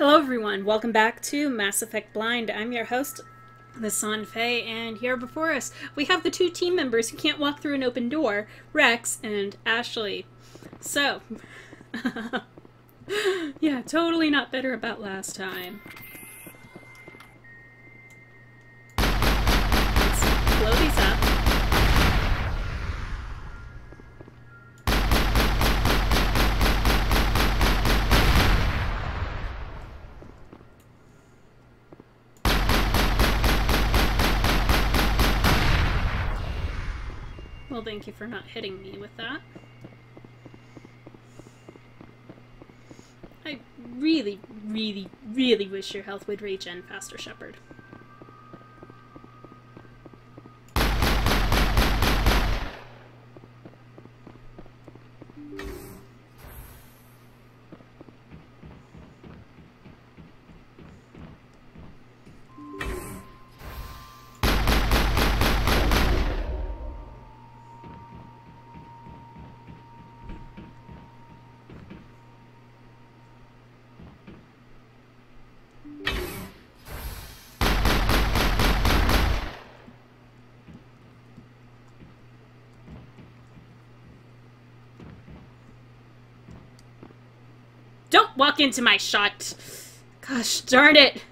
Hello everyone, welcome back to Mass Effect Blind. I'm your host, the San Fei, and here before us we have the two team members who can't walk through an open door, Wrex and Ashley. So, yeah, totally not better about last time. Let's blow these up. Well, thank you for not hitting me with that. I really, really, really wish your health would regen faster, Shepard. Into my shot! Gosh darn it!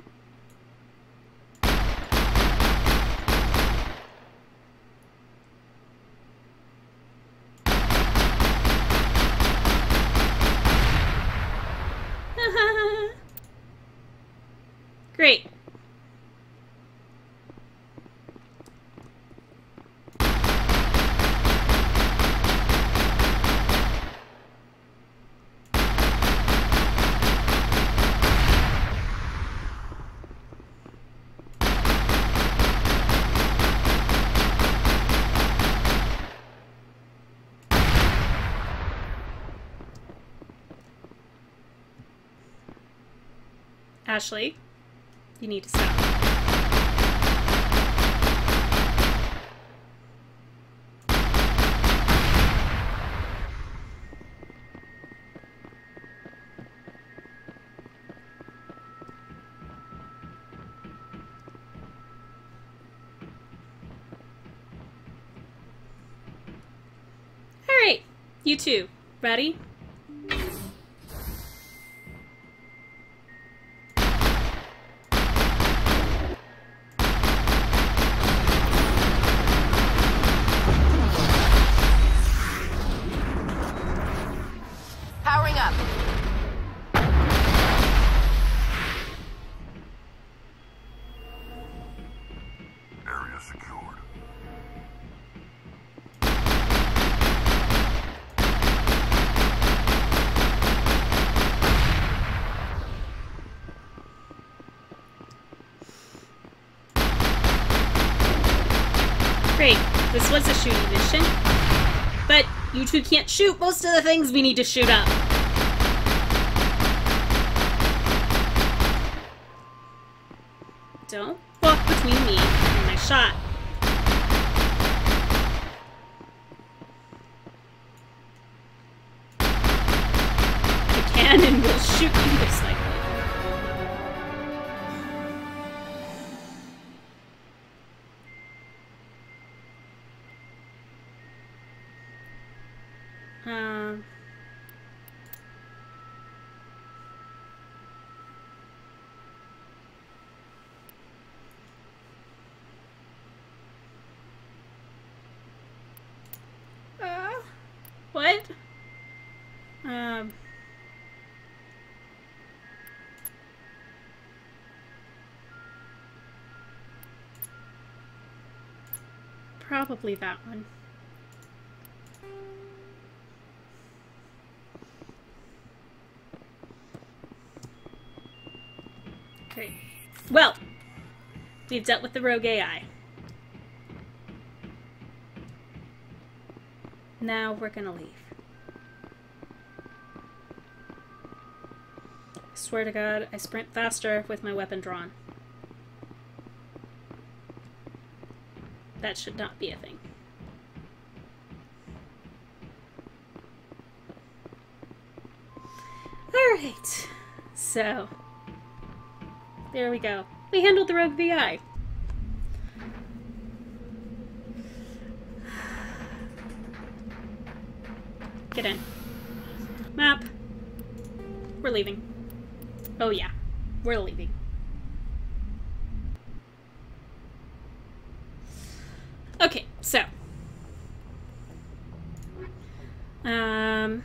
Great. Ashley, you need to stop. You two, ready? But you can't shoot most of the things we need to shoot up. Don't walk between me and my shot. The cannon will shoot you Probably that one. Okay. Well, we've dealt with the rogue AI. Now we're gonna leave. I swear to God, I sprint faster with my weapon drawn. That should not be a thing. Alright. So, There we go. We handled the rogue VI. Get in. Map. We're leaving. Oh yeah, we're leaving. Okay, so. Um,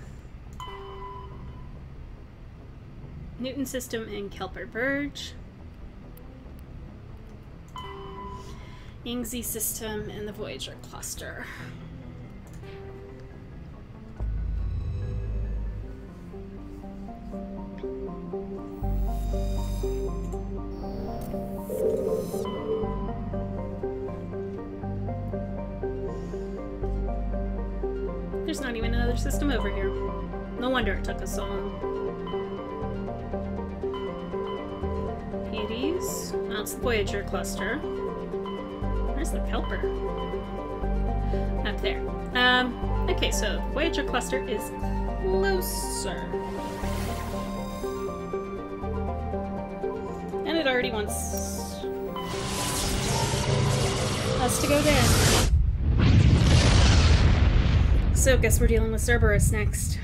Newton system and Kepler Verge. Yangtze system and the Voyager cluster. Us. Hades. That's the Voyager cluster. Where's the Kepler? Up there. Um, okay, so Voyager cluster is closer. And it already wants us to go there. So, guess we're dealing with Cerberus next.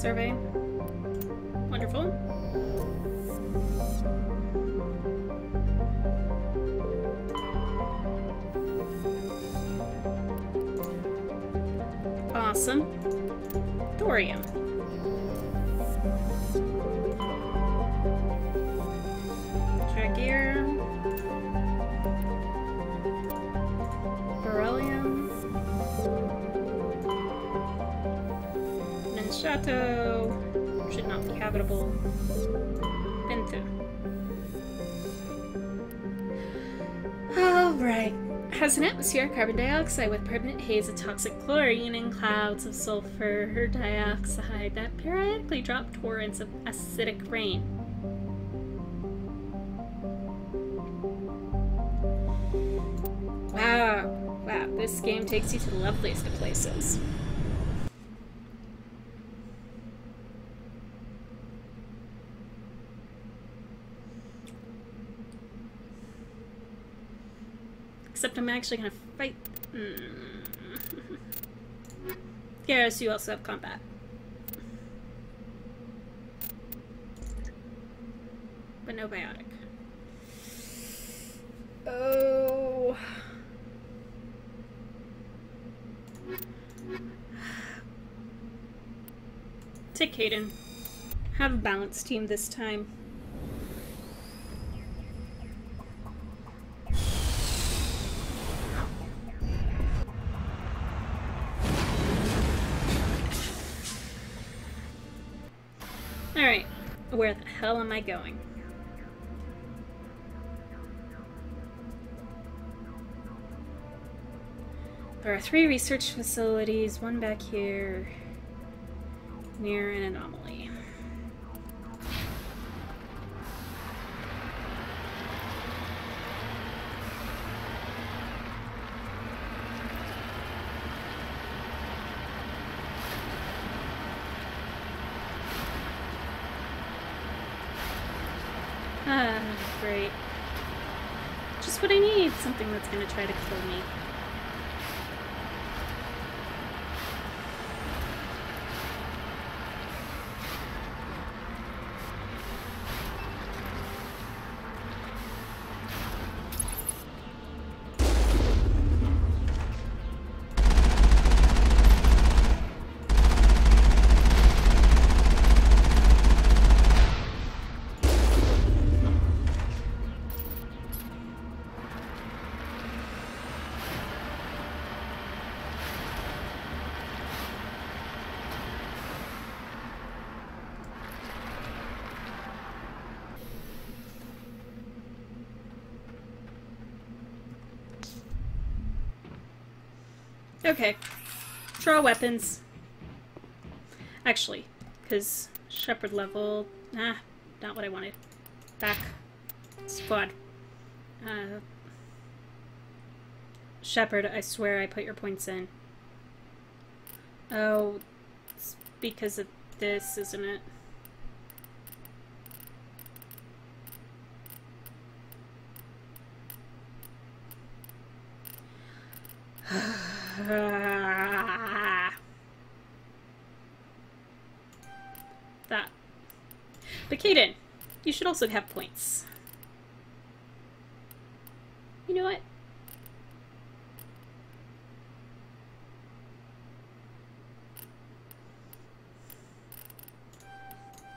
Survey. Wonderful. Awesome. Thorium. Should not be habitable. Benthu. Alright. Has an atmosphere of carbon dioxide with permanent haze of toxic chlorine and clouds of sulfur dioxide that periodically drop torrents of acidic rain. Wow. Wow, this game takes you to the loveliest of places. Except I'm actually gonna fight. Mm. Garrus, you also have combat. But no biotic. Oh. Take Kaidan. Have a balanced team this time. Hell am I going? There are three research facilities, one back here near an anomaly. Ah, great. Just what I need. Something that's gonna try to kill me. Okay. Draw weapons. Actually, because Shepard level. Nah, not what I wanted. Back. Squad. Uh, Shepard, I swear I put your points in. Oh, it's because of this, isn't it? that. But Kaidan, you should also have points. You know what?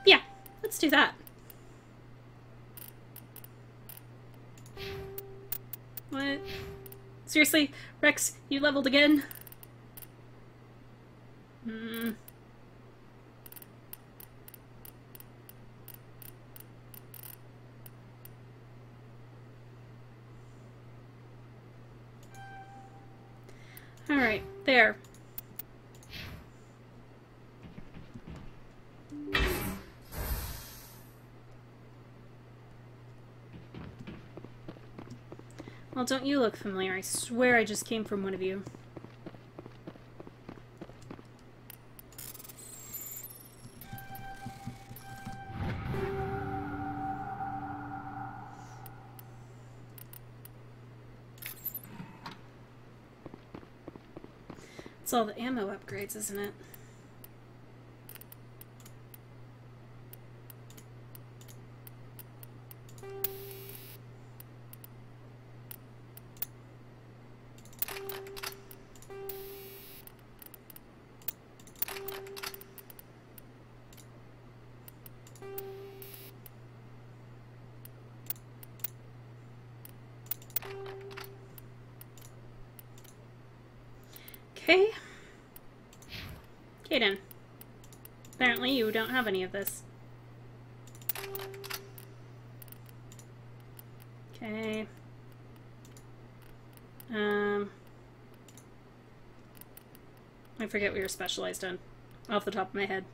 Yeah, let's do that. Seriously, Wrex, you leveled again? Hmm. Alright, there. Well, don't you look familiar. I swear I just came from one of you. It's all the ammo upgrades, isn't it? Have any of this. Okay. Um... I forget what you're specialized in. Off the top of my head.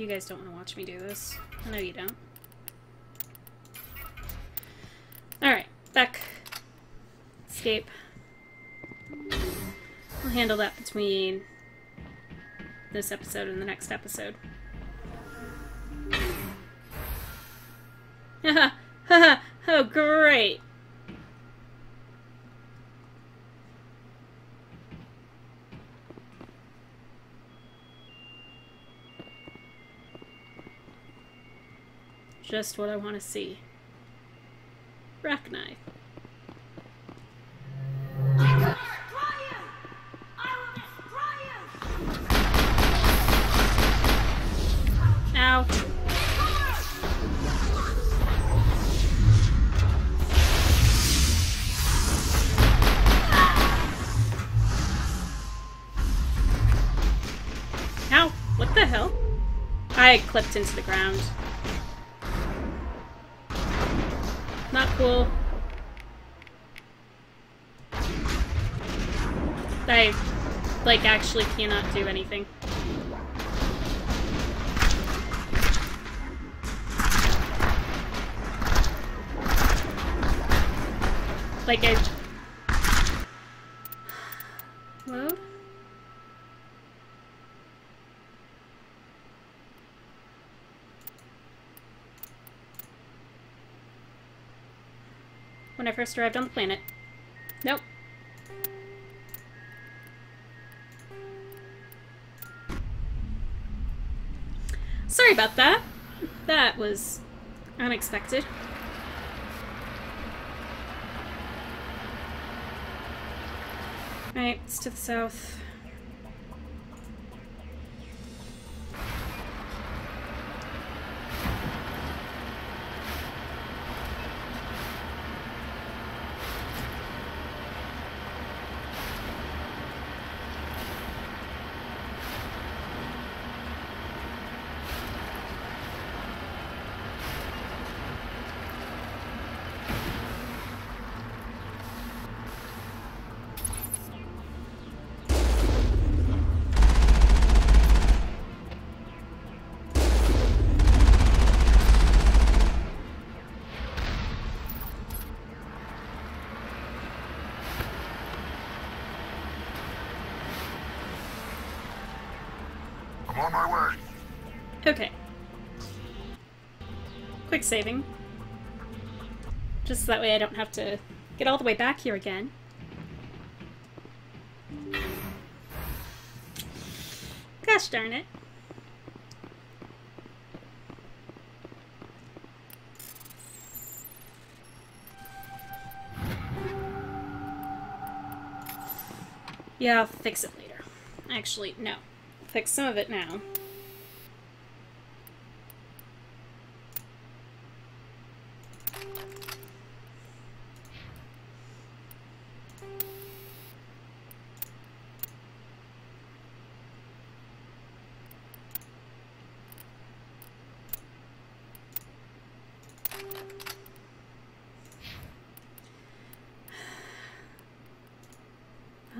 You guys don't want to watch me do this. I know you don't. Alright, back. Escape. We'll handle that between this episode and the next episode. Haha, haha, oh great. Just what I want to see. Rachni. Ow. Ow. What the hell? I clipped into the ground. I, like, actually cannot do anything. Like, I... Hello? When I first arrived on the planet. Nope. Sorry about that. That was unexpected. Right, it's to the south. Saving. Just so that way I don't have to get all the way back here again. Gosh darn it. Yeah, I'll fix it later. Actually, no. Fix some of it now.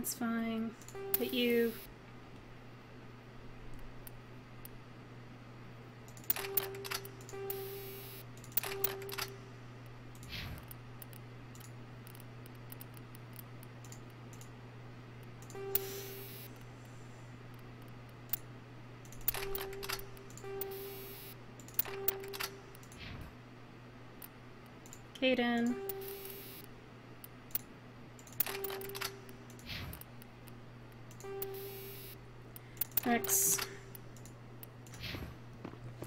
That's fine. But you... Kaidan. X.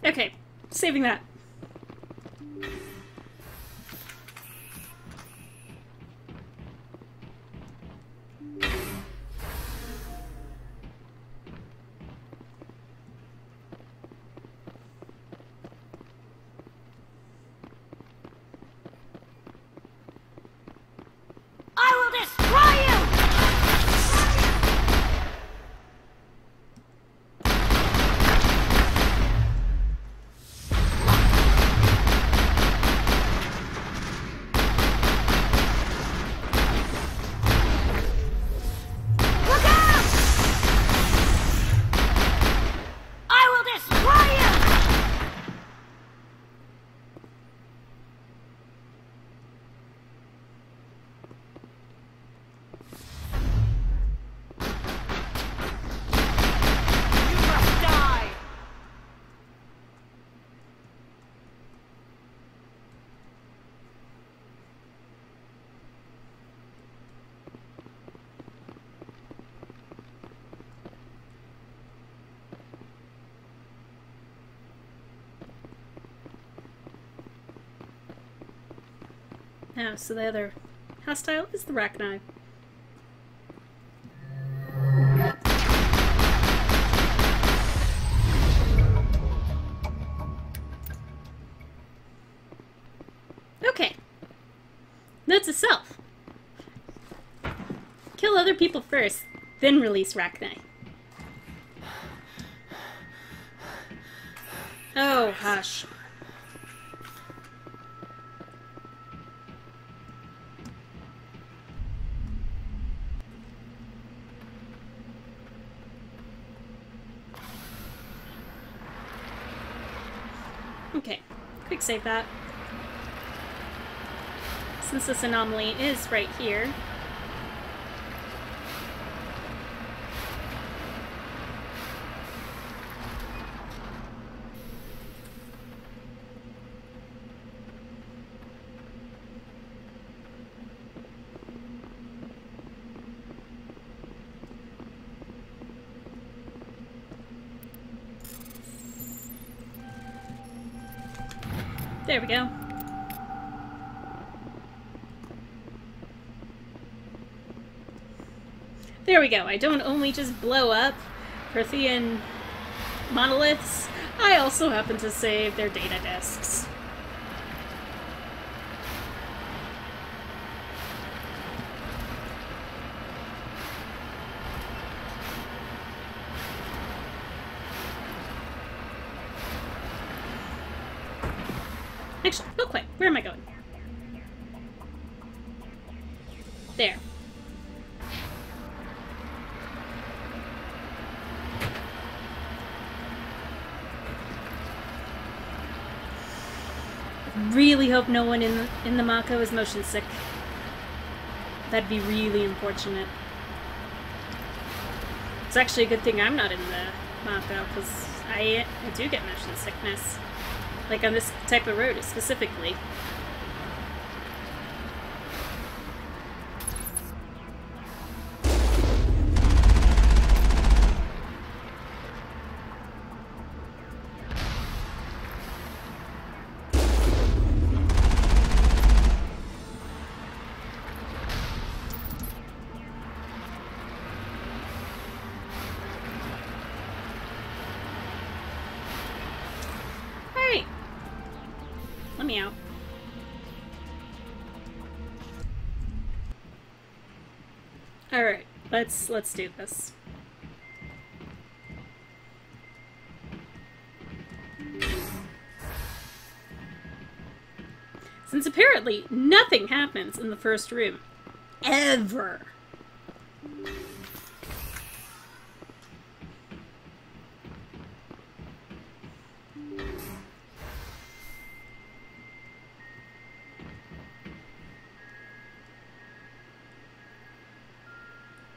Okay, saving that. Now, so the other hostile is the Rachni. Okay. Note to self. Kill other people first, then release Rachni. Oh, hush. Save that. Since this anomaly is right here. There we go. I don't only just blow up Prothean monoliths, I also happen to save their data disks. No one in the, in the Mako is motion sick. That'd be really unfortunate. It's actually a good thing I'm not in the Mako, because I, I do get motion sickness. Like on this type of road specifically. Let's let's do this. Since apparently nothing happens in the first room. Ever.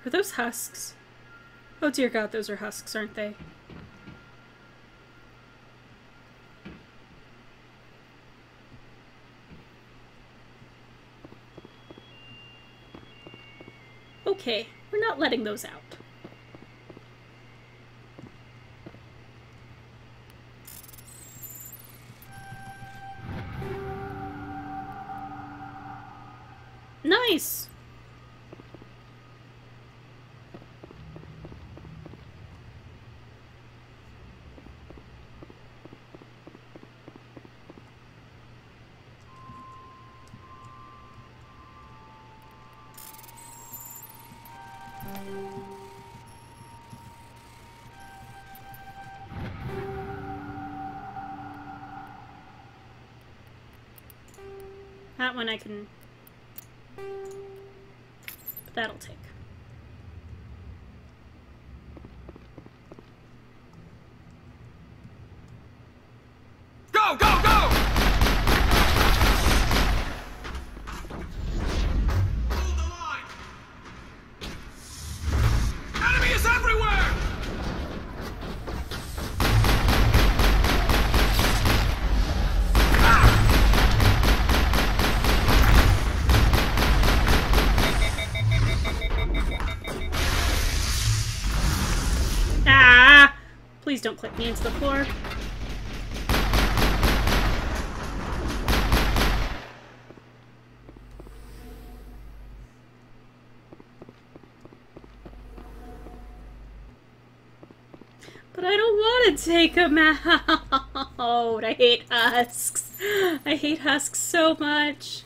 Are those husks? Oh dear god, those are husks, aren't they? Okay, we're not letting those out. That one I can... That'll take. Don't click me into the floor. But I don't want to take them out. I hate husks. I hate husks so much.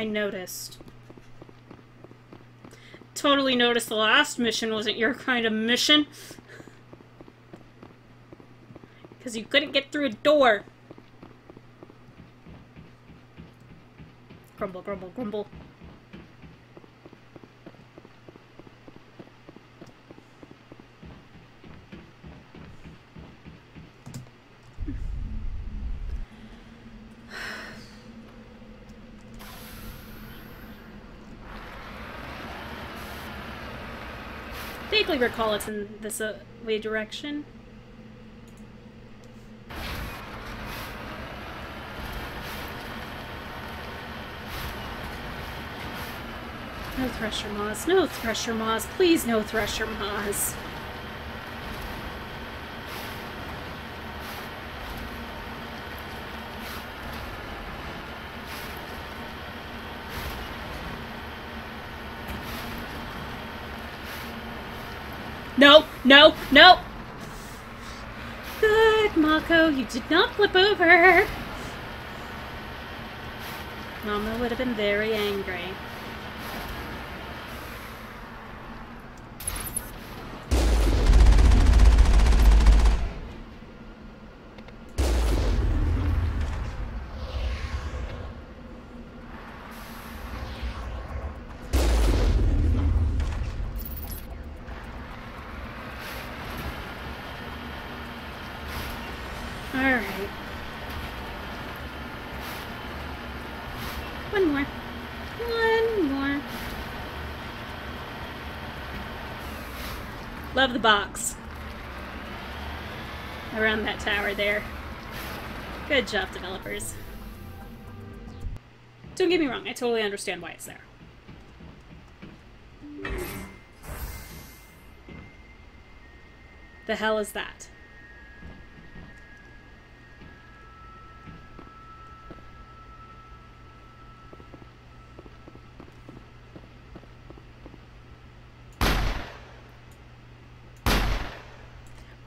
I noticed. Totally noticed the last mission wasn't your kind of mission. Because you couldn't get through a door. Grumble, grumble, grumble. Vaguely recall it's in this uh, way direction. No Thresher Maws, no Thresher Maws, please no Thresher Maws. No, no! Good, Mako, you did not flip over! Mama would have been very angry. One more. One more. Love the box. Around that tower there. Good job, developers. Don't get me wrong, I totally understand why it's there. The hell is that?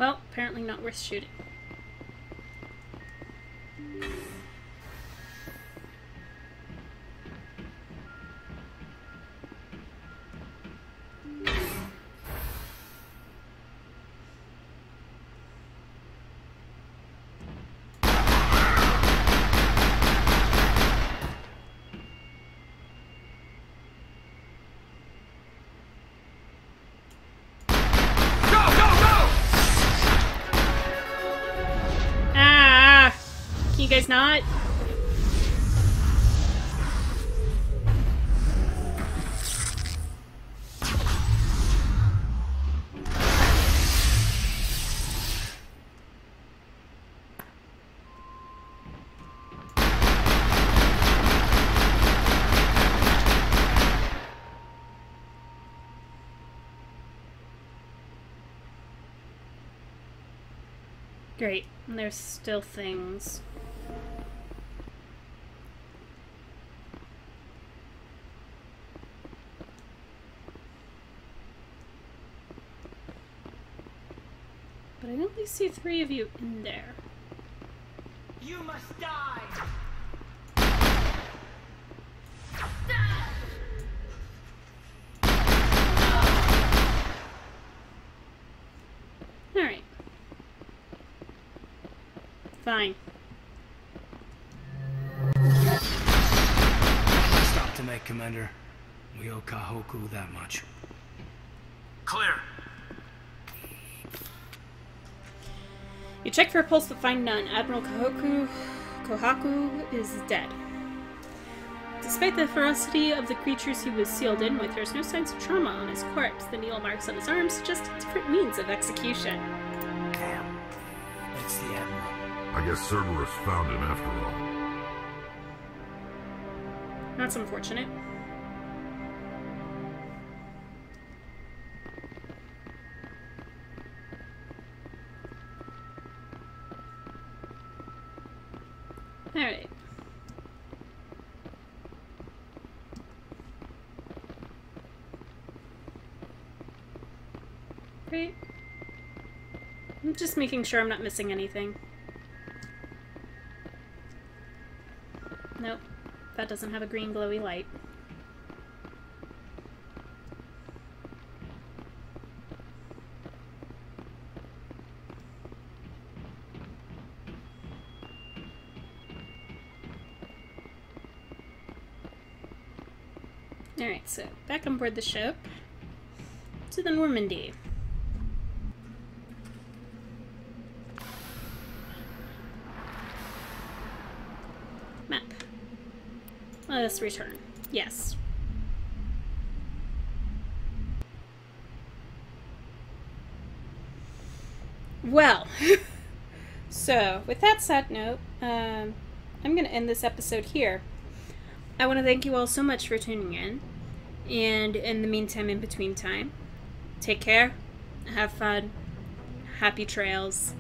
Well, apparently not worth shooting. Not? Great. And there's still things. But I only see three of you in there. You must die! Alright. Fine. Stop to make, Commander. We owe Kahoku that much. Clear. You check for a pulse but find none. Admiral Kahoku, Kahoku is dead. Despite the ferocity of the creatures he was sealed in with, there's no signs of trauma on his corpse. The needle marks on his arms suggest different means of execution. Damn. It's the Admiral. I guess Cerberus found him after all. That's unfortunate. Making sure I'm not missing anything. Nope. That doesn't have a green glowy light. Alright, so back on board the ship to the Normandy. Map. Us return. Yes. Well, so with that sad note, um, I'm going to end this episode here. I want to thank you all so much for tuning in. And in the meantime, in between time, take care, have fun, happy trails,